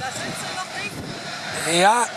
Daar zit ze nog niet. Ja,